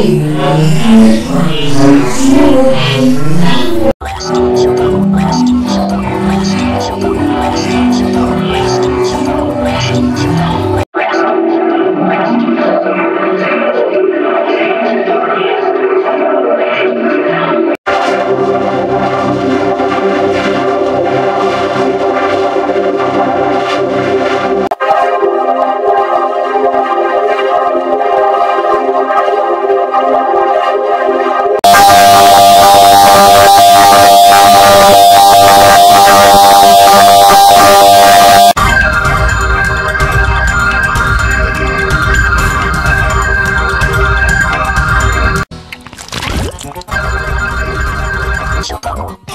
You. ショタ